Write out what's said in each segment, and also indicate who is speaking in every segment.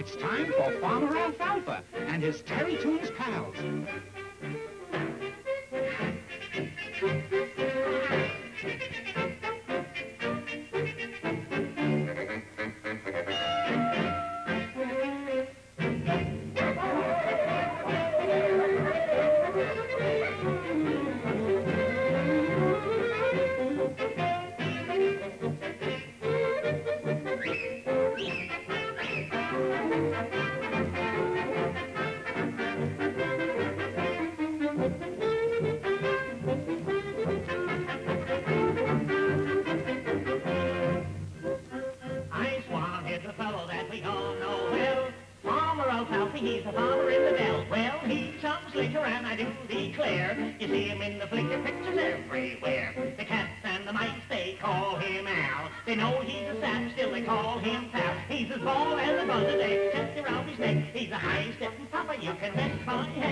Speaker 1: It's time for Farmer Alfalfa and his Terrytoons pals.
Speaker 2: Slicker, and I do declare, you see him in the flicker pictures everywhere. The cats and the mice, they call him Al. They know he's a sap, still they call him Pal. He's as bald as a buzzard, except around his neck. He's a high-stepping papa, you can bet my head.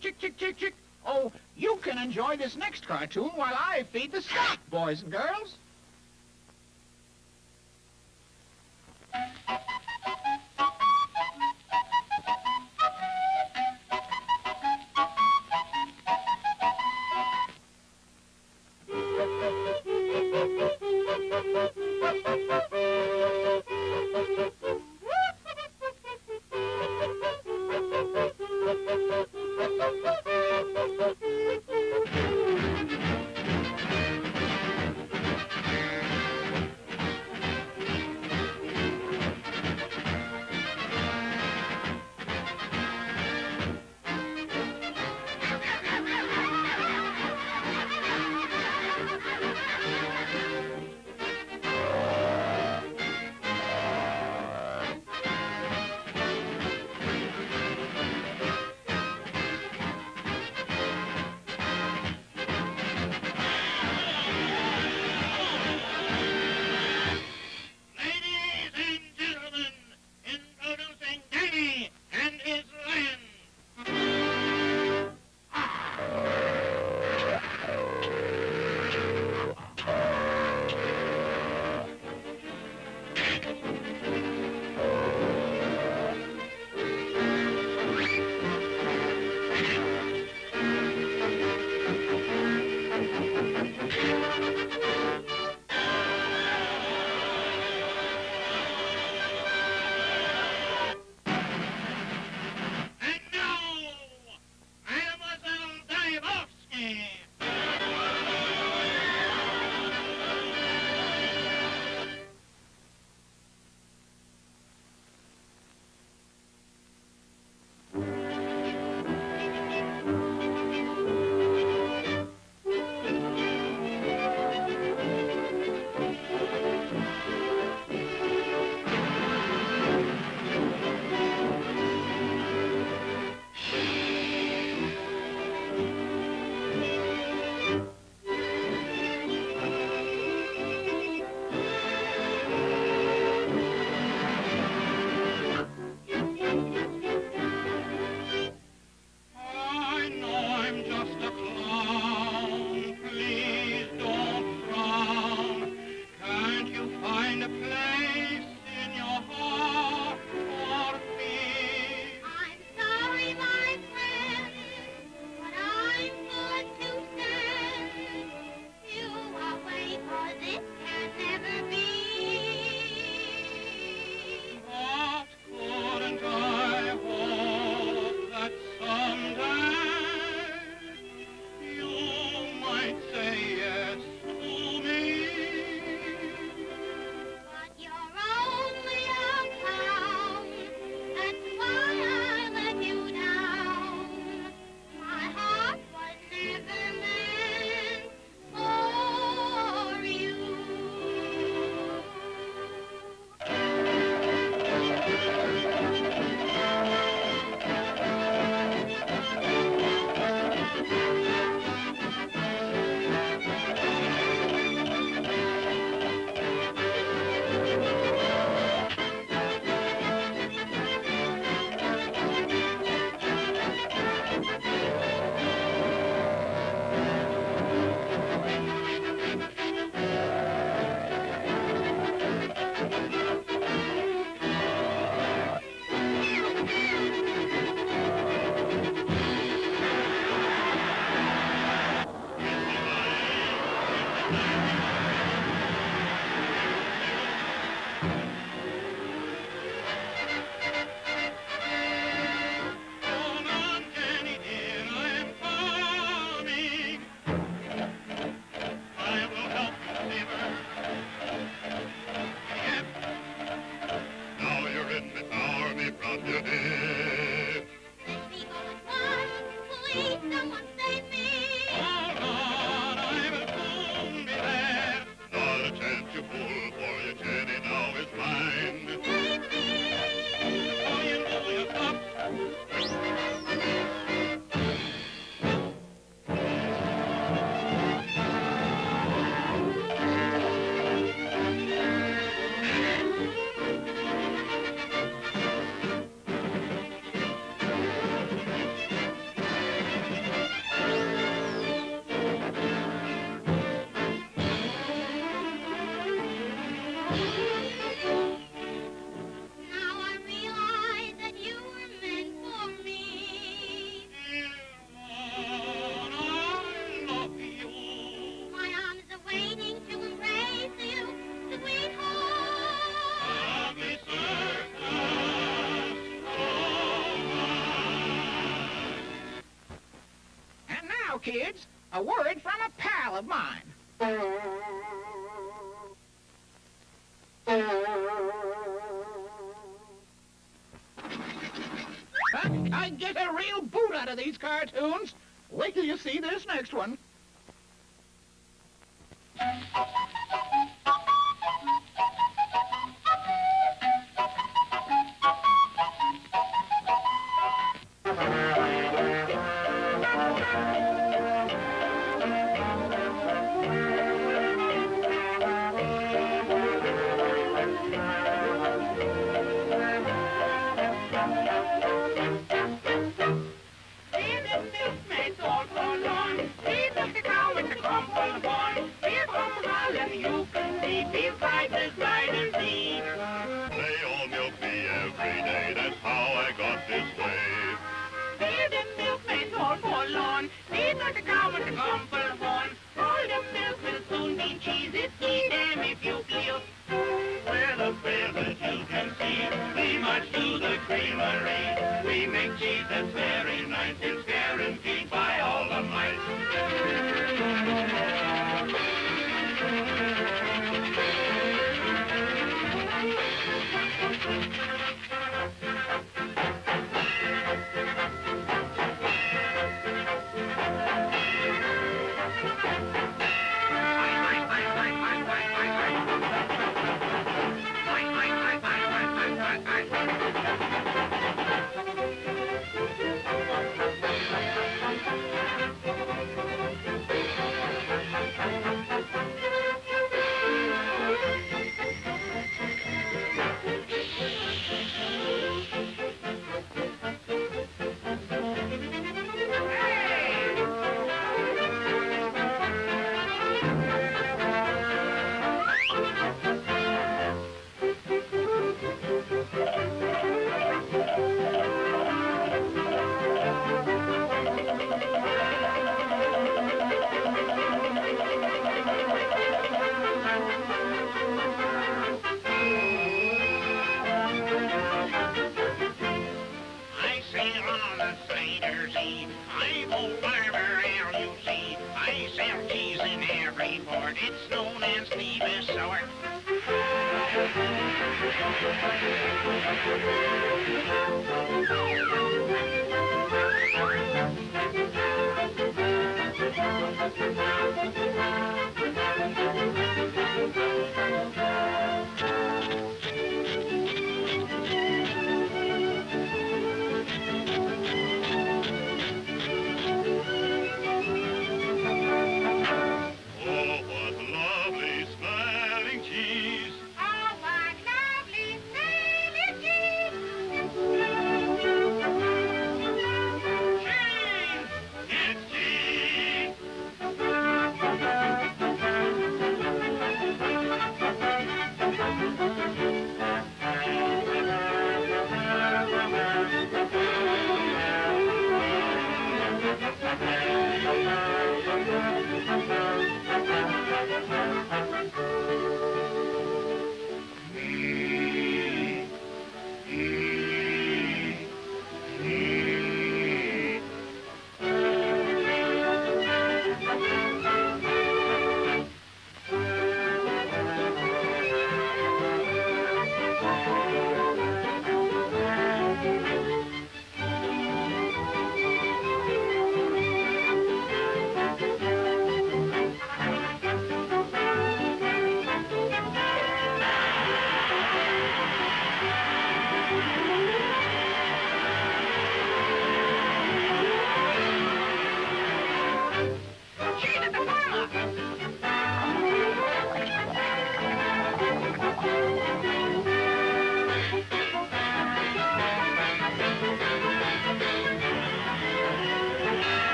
Speaker 1: Chick, chick, chick, chick. Oh, you can enjoy this next cartoon while I feed the stock, boys and girls.
Speaker 3: A word from a pal of mine.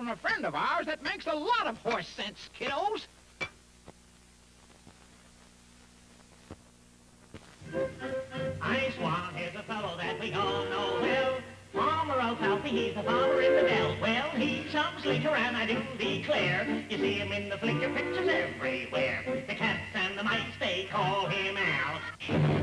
Speaker 1: From a friend of ours that makes a lot of horse sense, kiddos.
Speaker 2: I Swan is a fellow that we all know well. Farmer Alfalfa, he's a farmer in the dell. Well, he's some slinker, and I do declare, you see him in the flicker pictures everywhere. The cats and the mice, they call him Al.